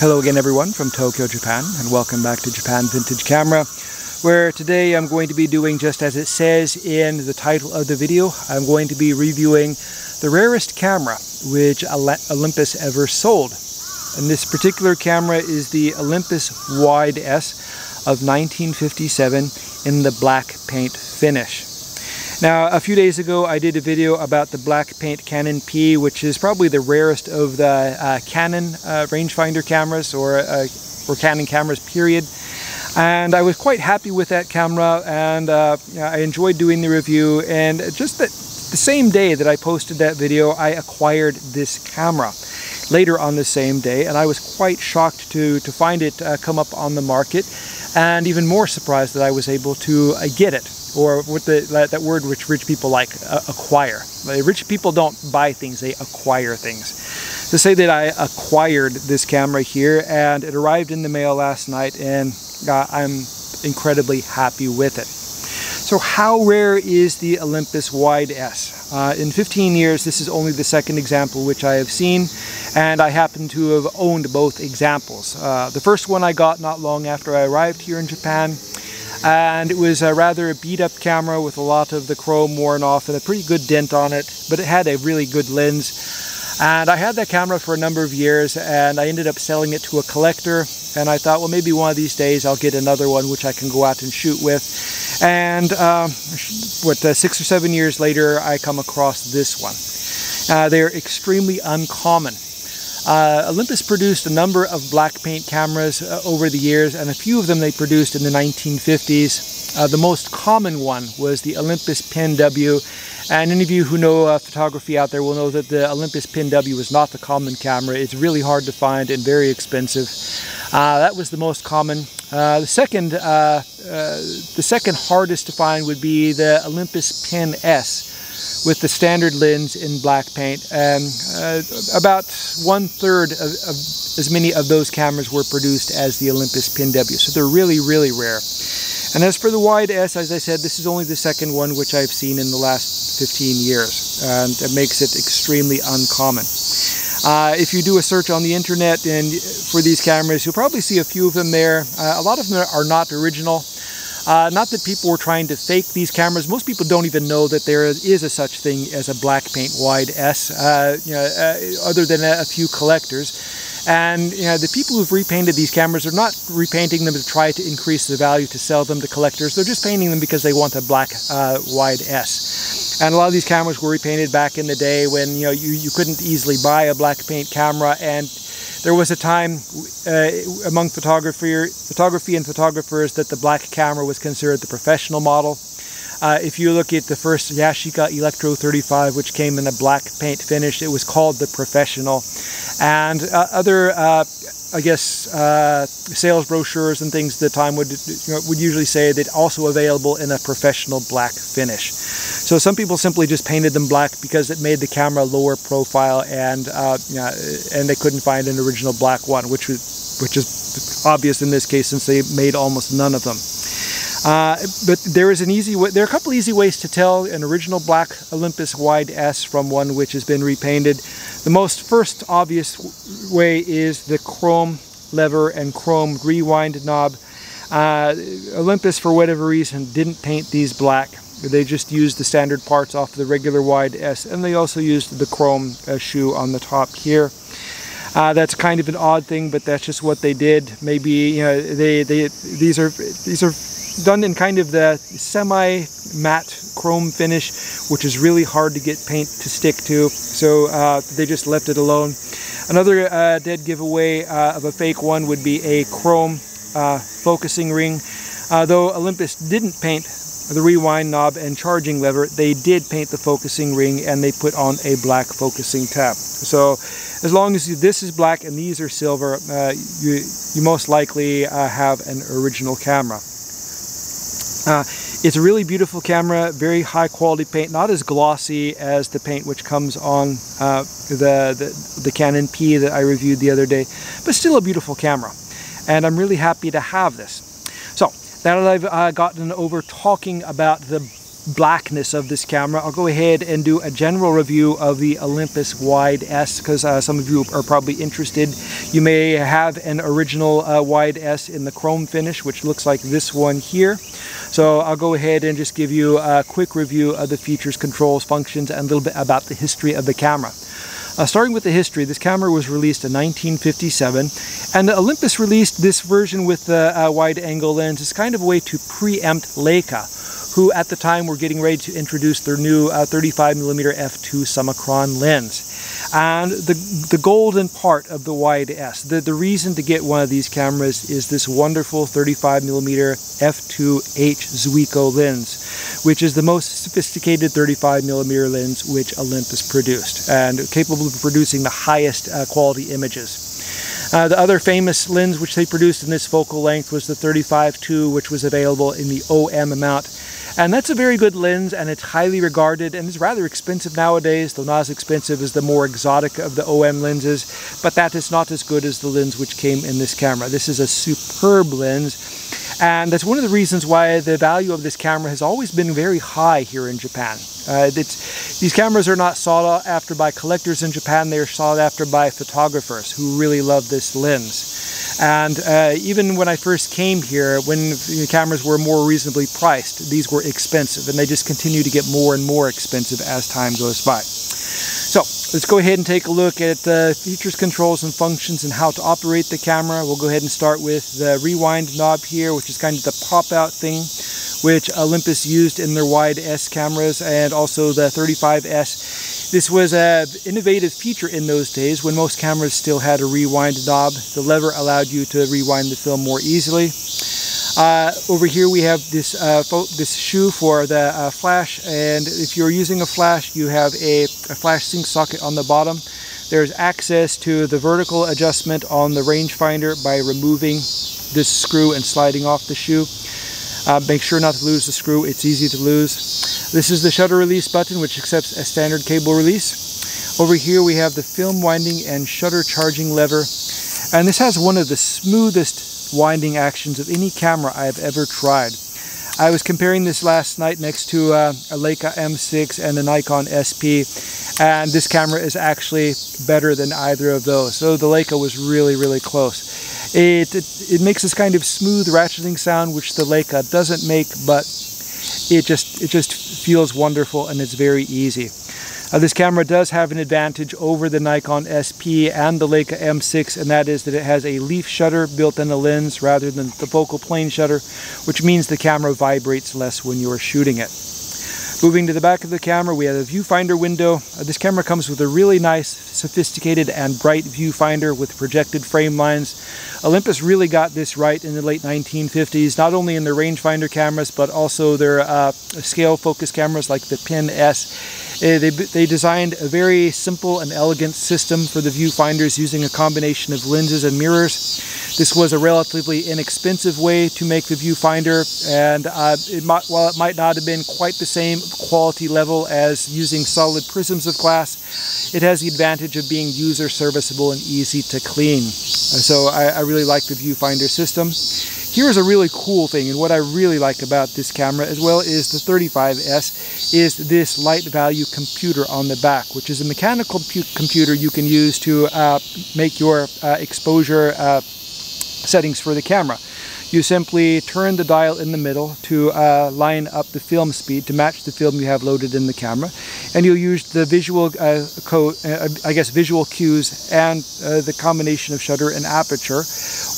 Hello again everyone from Tokyo, Japan and welcome back to Japan Vintage Camera where today I'm going to be doing just as it says in the title of the video. I'm going to be reviewing the rarest camera which Olympus ever sold. And this particular camera is the Olympus Wide S of 1957 in the black paint finish. Now, a few days ago, I did a video about the black paint Canon P, which is probably the rarest of the uh, Canon uh, rangefinder cameras or, uh, or Canon cameras, period. And I was quite happy with that camera and uh, I enjoyed doing the review. And just the, the same day that I posted that video, I acquired this camera later on the same day. And I was quite shocked to, to find it uh, come up on the market and even more surprised that I was able to uh, get it or what the that, that word which rich people like uh, acquire rich people don't buy things they acquire things to say that I acquired this camera here and it arrived in the mail last night and uh, I'm incredibly happy with it so how rare is the Olympus Wide S? Uh, in 15 years, this is only the second example which I have seen, and I happen to have owned both examples. Uh, the first one I got not long after I arrived here in Japan, and it was a rather a beat up camera with a lot of the chrome worn off and a pretty good dent on it, but it had a really good lens. And I had that camera for a number of years and I ended up selling it to a collector and I thought, well, maybe one of these days I'll get another one which I can go out and shoot with. And um, what, uh, six or seven years later, I come across this one. Uh, they're extremely uncommon. Uh, Olympus produced a number of black paint cameras uh, over the years, and a few of them they produced in the 1950s. Uh, the most common one was the Olympus Pen W, and any of you who know uh, photography out there will know that the Olympus Pen W is not the common camera. It's really hard to find and very expensive. Uh, that was the most common. Uh, the second, the second hardest to find would be the Olympus Pen S with the standard lens in black paint. And uh, about one third of, of, as many of those cameras were produced as the Olympus Pen W. So they're really, really rare. And as for the wide S, as I said, this is only the second one which I've seen in the last 15 years. And it makes it extremely uncommon. Uh, if you do a search on the internet and for these cameras, you'll probably see a few of them there. Uh, a lot of them are not original. Uh, not that people were trying to fake these cameras. Most people don't even know that there is a such thing as a black paint wide S, uh, you know, uh, other than a, a, few collectors. And you know, the people who've repainted these cameras are not repainting them to try to increase the value to sell them to collectors. They're just painting them because they want a black uh, wide S. And a lot of these cameras were repainted back in the day when you know you, you couldn't easily buy a black paint camera and there was a time uh, among photography, photography and photographers that the black camera was considered the professional model. Uh, if you look at the first Yashica Electro 35, which came in a black paint finish, it was called the Professional. And uh, other, uh, I guess, uh, sales brochures and things at the time would, you know, would usually say that also available in a professional black finish. So some people simply just painted them black because it made the camera lower profile and uh, and they couldn't find an original black one, which was which is obvious in this case since they made almost none of them. Uh, but there is an easy way, there are a couple easy ways to tell an original black Olympus Wide S from one which has been repainted. The most first obvious way is the chrome lever and chrome rewind knob. Uh, Olympus, for whatever reason, didn't paint these black. They just used the standard parts off the regular wide S, and they also used the chrome uh, shoe on the top here. Uh, that's kind of an odd thing, but that's just what they did. Maybe you know they they these are these are done in kind of the semi-matte chrome finish, which is really hard to get paint to stick to. So uh, they just left it alone. Another uh, dead giveaway uh, of a fake one would be a chrome uh, focusing ring. Uh, though Olympus didn't paint the rewind knob and charging lever, they did paint the focusing ring and they put on a black focusing tab. So as long as this is black and these are silver, uh, you, you most likely have an original camera. Uh, it's a really beautiful camera, very high quality paint, not as glossy as the paint which comes on uh, the, the, the, Canon P that I reviewed the other day, but still a beautiful camera. And I'm really happy to have this. Now that I've uh, gotten over talking about the blackness of this camera, I'll go ahead and do a general review of the Olympus Wide S because uh, some of you are probably interested. You may have an original uh, Wide S in the chrome finish, which looks like this one here. So I'll go ahead and just give you a quick review of the features, controls, functions, and a little bit about the history of the camera. Uh, starting with the history, this camera was released in 1957, and Olympus released this version with the wide-angle lens as kind of a way to preempt Leica, who at the time were getting ready to introduce their new 35mm uh, f2 Summicron lens. And the, the golden part of the wide S, the, the reason to get one of these cameras is this wonderful 35mm f2H Zuiko lens, which is the most sophisticated 35mm lens which Olympus produced and capable of producing the highest uh, quality images. Uh, the other famous lens which they produced in this focal length was the 35-2 which was available in the OM mount and that's a very good lens and it's highly regarded and it's rather expensive nowadays, though not as expensive as the more exotic of the OM lenses, but that is not as good as the lens which came in this camera. This is a superb lens and that's one of the reasons why the value of this camera has always been very high here in Japan. Uh, these cameras are not sought after by collectors in Japan, they are sought after by photographers who really love this lens. And uh, even when I first came here, when the cameras were more reasonably priced, these were expensive, and they just continue to get more and more expensive as time goes by. Let's go ahead and take a look at the features, controls, and functions and how to operate the camera. We'll go ahead and start with the rewind knob here, which is kind of the pop-out thing which Olympus used in their wide S cameras and also the 35S. This was an innovative feature in those days when most cameras still had a rewind knob. The lever allowed you to rewind the film more easily. Uh, over here we have this uh, this shoe for the uh, flash and if you're using a flash you have a, a flash sync socket on the bottom. There's access to the vertical adjustment on the rangefinder by removing this screw and sliding off the shoe. Uh, make sure not to lose the screw, it's easy to lose. This is the shutter release button which accepts a standard cable release. Over here we have the film winding and shutter charging lever. And this has one of the smoothest winding actions of any camera I have ever tried. I was comparing this last night next to uh, a Leica M6 and a Nikon SP and this camera is actually better than either of those. So the Leica was really, really close. It, it, it makes this kind of smooth ratcheting sound which the Leica doesn't make, but it just it just feels wonderful and it's very easy. Uh, this camera does have an advantage over the Nikon SP and the Leica M6 and that is that it has a leaf shutter built in the lens rather than the focal plane shutter which means the camera vibrates less when you are shooting it. Moving to the back of the camera, we have a viewfinder window. Uh, this camera comes with a really nice, sophisticated and bright viewfinder with projected frame lines. Olympus really got this right in the late 1950s, not only in their rangefinder cameras, but also their uh, scale focus cameras like the Pen S. Uh, they, they designed a very simple and elegant system for the viewfinders using a combination of lenses and mirrors. This was a relatively inexpensive way to make the viewfinder, and uh, it might, while it might not have been quite the same quality level as using solid prisms of glass, it has the advantage of being user serviceable and easy to clean. So I, I really like the viewfinder system. Here's a really cool thing, and what I really like about this camera as well is the 35S, is this light value computer on the back, which is a mechanical computer you can use to uh, make your uh, exposure uh, settings for the camera. You simply turn the dial in the middle to uh, line up the film speed to match the film you have loaded in the camera and you'll use the visual uh, uh, I guess visual cues and uh, the combination of shutter and aperture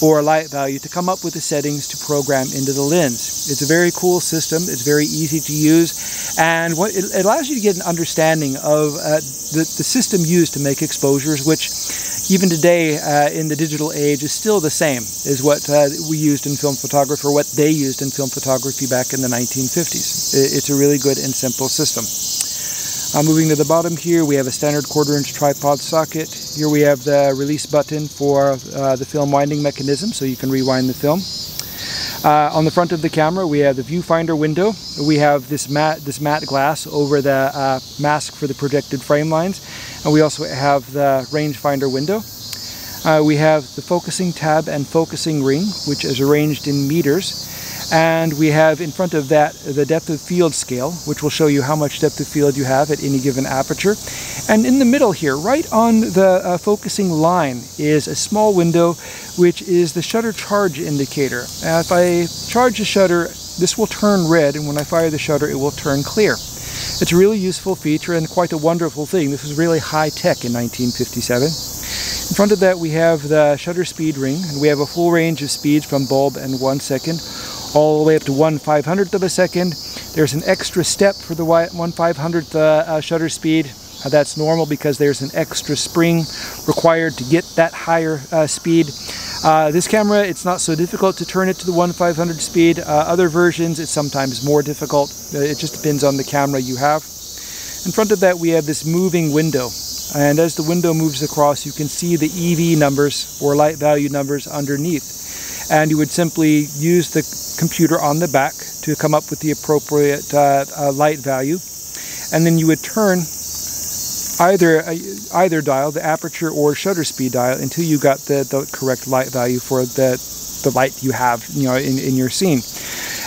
or a light value to come up with the settings to program into the lens. It's a very cool system, it's very easy to use and what it, allows you to get an understanding of uh, the, the system used to make exposures which even today uh, in the digital age is still the same as what uh, we used in film photography or what they used in film photography back in the 1950s. It's a really good and simple system. Uh, moving to the bottom here, we have a standard quarter inch tripod socket. Here we have the release button for uh, the film winding mechanism, so you can rewind the film. Uh, on the front of the camera, we have the viewfinder window. We have this matte, this matte glass over the uh, mask for the projected frame lines. And we also have the rangefinder window. Uh, we have the focusing tab and focusing ring, which is arranged in meters. And we have in front of that the depth of field scale, which will show you how much depth of field you have at any given aperture. And in the middle here, right on the uh, focusing line, is a small window which is the shutter charge indicator. If I charge the shutter, this will turn red, and when I fire the shutter, it will turn clear. It's a really useful feature and quite a wonderful thing. This was really high tech in 1957. In front of that we have the shutter speed ring and we have a full range of speeds from bulb and one second all the way up to 1 500th of a second. There's an extra step for the 1 500th uh, uh, shutter speed. Uh, that's normal because there's an extra spring required to get that higher uh, speed. Uh, this camera, it's not so difficult to turn it to the 1 500 speed. Uh, other versions, it's sometimes more difficult. it just depends on the camera you have. In front of that we have this moving window and as the window moves across you can see the EV numbers or light value numbers underneath and you would simply use the computer on the back to come up with the appropriate uh, uh, light value. And then you would turn either uh, either dial the aperture or shutter speed dial until you got the, the correct light value for the the light you have you know in, in your scene.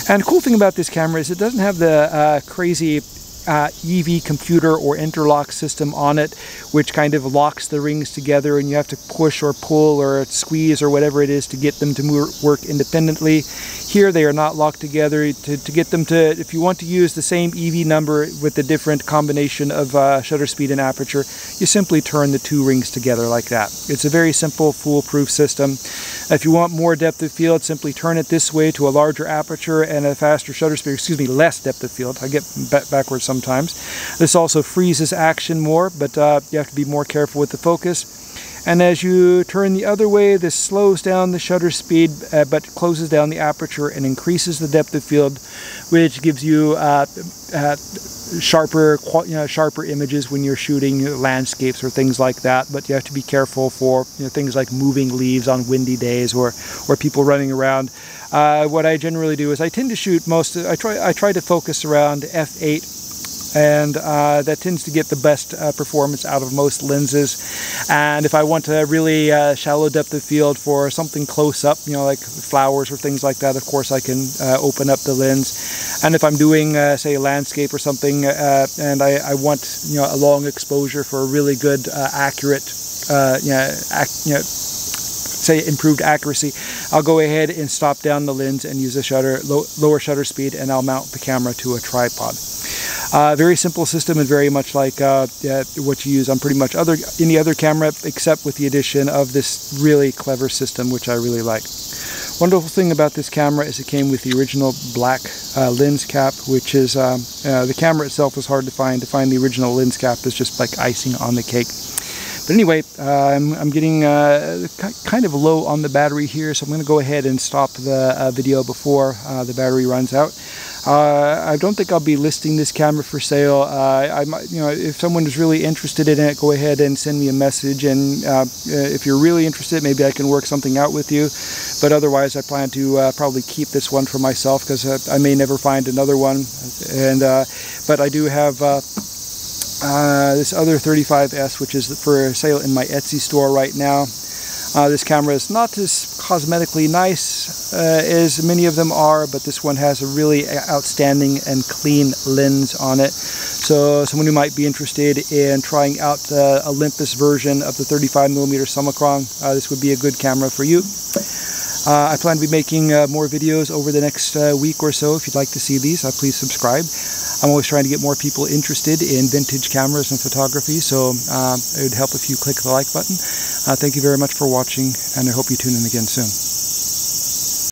And the cool thing about this camera is it doesn't have the uh, crazy uh, EV computer or interlock system on it, which kind of locks the rings together and you have to push or pull or squeeze or whatever it is to get them to work independently. Here they are not locked together. To, to get them to, if you want to use the same EV number with a different combination of uh, shutter speed and aperture, you simply turn the two rings together like that. It's a very simple foolproof system. If you want more depth of field, simply turn it this way to a larger aperture and a faster shutter speed, excuse me, less depth of field. I get backwards sometimes. This also freezes action more, but uh, you have to be more careful with the focus. And as you turn the other way, this slows down the shutter speed, uh, but closes down the aperture and increases the depth of field, which gives you uh, uh, sharper, you know, sharper images when you're shooting landscapes or things like that. But you have to be careful for you know, things like moving leaves on windy days or, or people running around. Uh, what I generally do is I tend to shoot most. I try I try to focus around f8 and uh, that tends to get the best uh, performance out of most lenses. And if I want to really uh, shallow depth of field for something close up, you know, like flowers or things like that, of course I can uh, open up the lens. And if I'm doing, uh, say, a landscape or something, uh, and I, I, want, you know, a long exposure for a really good, accurate, you know, ac you know, say improved accuracy, I'll go ahead and stop down the lens and use a shutter, low, lower shutter speed, and I'll mount the camera to a tripod. Uh, very simple system and very much like uh, what you use on pretty much other any other camera except with the addition of this really clever system which I really like. Wonderful thing about this camera is it came with the original black uh, lens cap which is um, uh, the camera itself was hard to find. To find the original lens cap is just like icing on the cake. But anyway, uh, I'm, I'm, getting uh, kind of low on the battery here, so I'm going to go ahead and stop the uh, video before uh, the battery runs out. Uh, I don't think I'll be listing this camera for sale. Uh, I might, you know, if someone is really interested in it, go ahead and send me a message. And if you're really interested, maybe I can work something out with you. But otherwise, I plan to probably keep this one for myself because I may never find another one. And but I do have uh, this other 35S, which is for sale in my Etsy store right now. Uh, this camera is not as cosmetically nice uh, as many of them are, but this one has a really outstanding and clean lens on it. So someone who might be interested in trying out the Olympus version of the 35mm Summicron, uh, this would be a good camera for you. Uh, I plan to be making uh, more videos over the next uh, week or so. If you'd like to see these, uh, please subscribe. I'm always trying to get more people interested in vintage cameras and photography, so uh, it would help if you click the like button. Uh, thank you very much for watching, and I hope you tune in again soon.